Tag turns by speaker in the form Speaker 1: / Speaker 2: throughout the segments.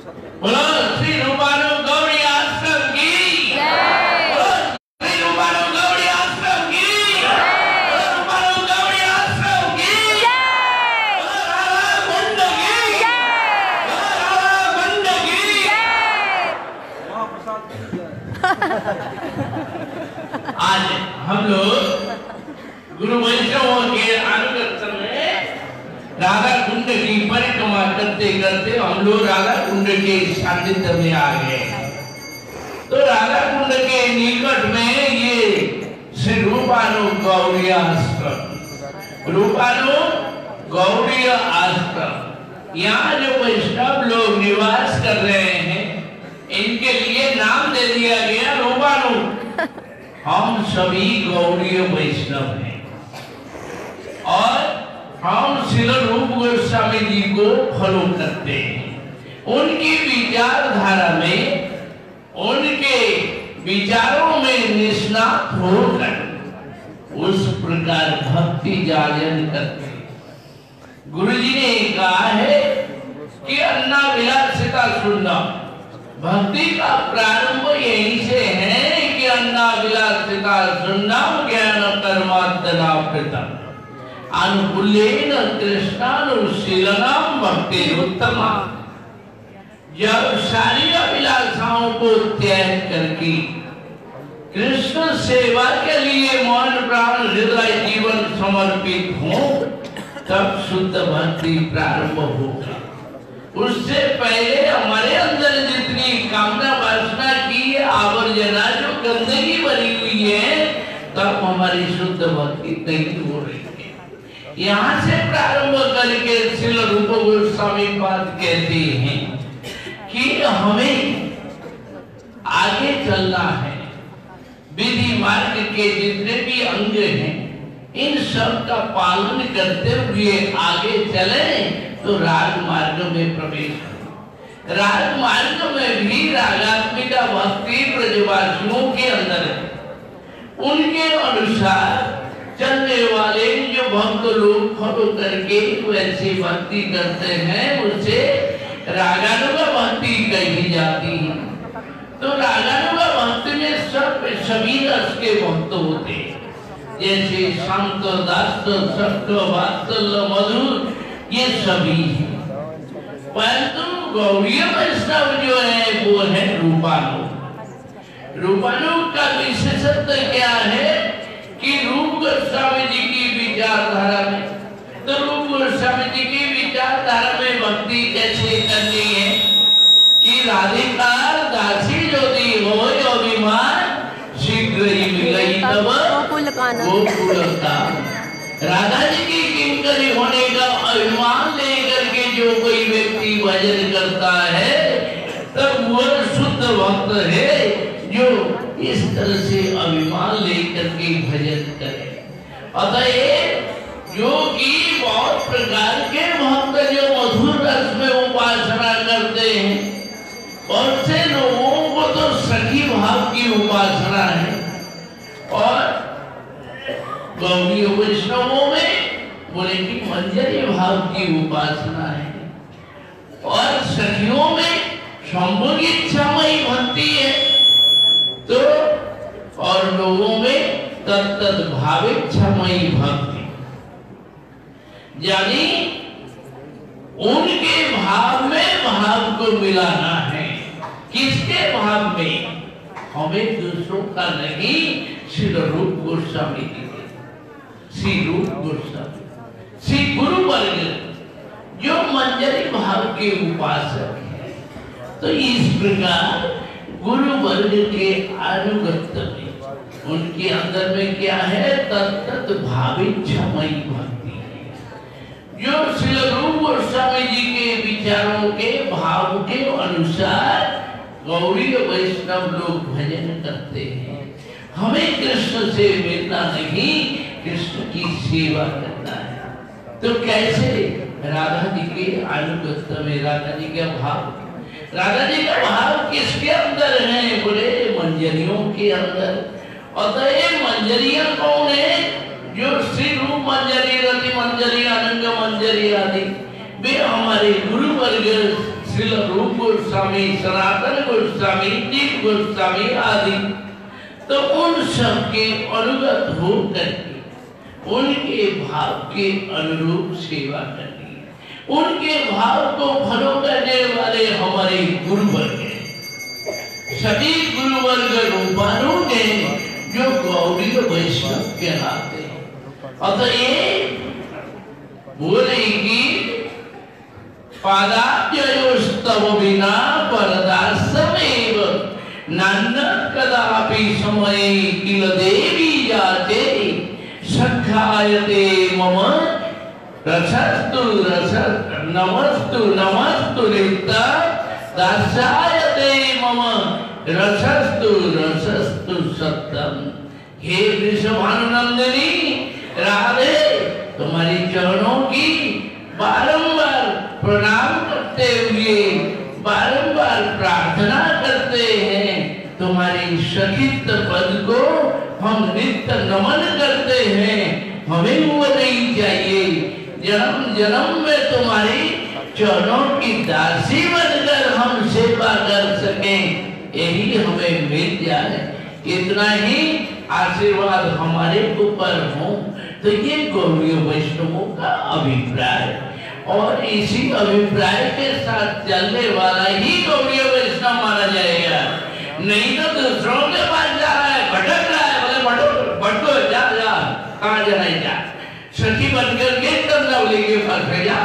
Speaker 1: बोलो श्री रूपानु गौरी आश्रम की श्री रूपानु गौरी आश्रम की बोलो रूपानु आश्रम की बोलो की बोलो राधा कुंड की आज हम लोग गुरु वैष्णवों के अनुगत में राधा कुंड की परिक्रमा करते करते हम लोग राधा कुंड के सानिध्य में आ गए तो राधा कुंड के निकट में ये श्री रूपानु गौरी आश्रम। रूपानु गौरी आश्रम। यहाँ जो वैष्णव लोग निवास कर रहे हैं, इनके लिए नाम दे दिया गया रूपानु। हम सभी गौरी वैष्णव हैं। और हम रूप गोस्वामी जी को फॉलो करते हैं। उनकी विचारधारा में, उनके विचारों में निष्णात होकर उस प्रकार भक्ति जालन करते गुरु जी ने कहा है कि अन्ना विलासिता सुनना। भक्ति का प्रारंभ यहीं से है कि अन्ना विलासिता सुनना, ज्ञान कर्मात्मना प्रतम अनुकूलेन कृष्णानुशीलनम भक्ति उत्तम। जब सारी अभिलाषाओं को त्याग करके कृष्ण सेवा के लिए मन, प्राण, हृदय, जीवन समर्पित हो, तब शुद्ध भक्ति प्रारंभ होगा। उससे पहले हमारे अंदर जितनी कामना वासना की, आवर्जना जो गंदगी बनी हुई है, तब हमारी शुद्ध भक्ति नहीं हो रही यहाँ से प्रारंभ करके श्रील रूप गोस्वामी पाद कहते हैं कि हमें आगे चलना है। विधि मार्ग के जितने भी अंग हैं, इन सब का पालन करते हुए आगे चले तो राजमार्ग में प्रवेश राजमार्ग में भी रागात्मिका भक्ति ब्रजवासियों के अंदर है। उनके अनुसार चलने वाले भक्त लोग फॉलो करके वैसी भक्ति करते हैं, उसे रागानुगा भक्ति कही जाती है। तो रागानुगा भक्ति में सब सभी रस के भक्त होते हैं। जैसे शांत दास्त सत्य वात्सल्य, मधुर, ये सभी हैं। परंतु गौरी वैष्णव जो है, वो है रूपानु रूपानु का विशेषत्व क्या है? कि रूप गोस्वामी जी की विचारधारा में तो रूप गोस्वामी जी की विचारधारा में भक्ति कैसे करनी है? कि राधिकार दासी ज्योति हो जो विमान शीघ्र ही मिलई तब
Speaker 2: गोकुल कानन।
Speaker 1: गोकुल का राधा जी की किंकरी होने का अभिमान लेकर के जो कोई व्यक्ति भजन करता है तब वह शुद्ध भक्त है जो इस तरह से अभिमान लेकर के भजन करें। अतः जो कि बहुत प्रकार के भक्त जो मधुर रस में उपासना करते हैं और से लोगों को तो सखी भाव की उपासना है। और गौरी वैष्णवों में बोले कि मंजरी भाव की उपासना है। और सखियों में शंभु की इच्छामयी भक्ति है। तो और लोगों में तत्त भाविक्षमयी भक्ति। यानी उनके भाव में भाव को मिलाना है। किसके भाव में? हमें दूसरों का नहीं, श्री रूप गोस्वामी जी श्री रूप गोस्वामी। श्री गुरु वर्ग जो मंजरी भाव के उपासक है। तो इस प्रकार गुरु वर्ग के अनुगत में। उनके अंदर में क्या है? तत्त भावी भाविक्षमयी भक्ति। जो श्री रूप गोस्वामी जी के विचारों के भाव के अनुसार गौरी वैष्णव लोग भजन करते हैं। हमें कृष्ण से मिलना नहीं, कृष्ण की सेवा करना है। तो कैसे? राधा जी के अनुगत में, राधा जी का भाव। राधा जी का भाव किसके अंदर है बोले मंजरियों के अंदर। अतः मंजरिया कौन है? जो श्री रूप मंजरी रति, मंजरी अनंग, मंजरी आदि। वे हमारे गुरु वर्ग श्रील रूप गोस्वामी, सनातन गोस्वामी, दीप गोस्वामी आदि। तो उन सबके अनुगत हो करके उनके भाव के अनुरूप सेवा करनी है। उनके भाव को फॉलो करने वाले हमारे गुरु वर्ग सभी वैष्णव कहलाते हैं। अतः ये विना परदासमेव कदापि समये किल देवी जाते सखायते मम रसस्तु रस नमस्तु नमस्तु मम रसस्तु रसस्तु सत्यम। हे वृषभानुनंदिनी राधे, तुम्हारी चरणों की बारंबार प्रणाम करते हुए बारंबार प्रार्थना करते हैं। तुम्हारी सखित पद को हम नित्य नमन करते हैं। हमें वो नहीं चाहिए। जन्म जन्म में तुम्हारी चरणों की दासी बनकर हम सेवा कर सके। यही हमें मिल जाए। इतना ही आशीर्वाद हमारे ऊपर हो तो ये गौरी वैष्णवों का अभिप्राय और इसी अभिप्राय के साथ चलने वाला ही गौरी वैष्णव माना जाएगा। नहीं तो दूसरों के पास जा रहा है, भटक रहा है, बोले भटको भटको, जा जा, कहाँ जाना जा। सखी बनकर के चंद्रावली के पास जा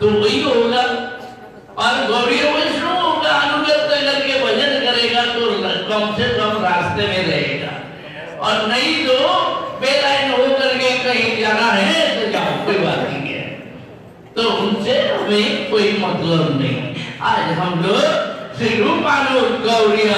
Speaker 1: तो वही होगा। और गौरी वैष्णव का अनुगत करके भजन करेगा तो कम से कम रास्ते में रहेगा। और नहीं तो बेलाइन होकर के कहीं जाना है तो जाओ, कोई बात नहीं है। तो उनसे हमें कोई मतलब नहीं। आज हम लोग श्री रूपानु गौरी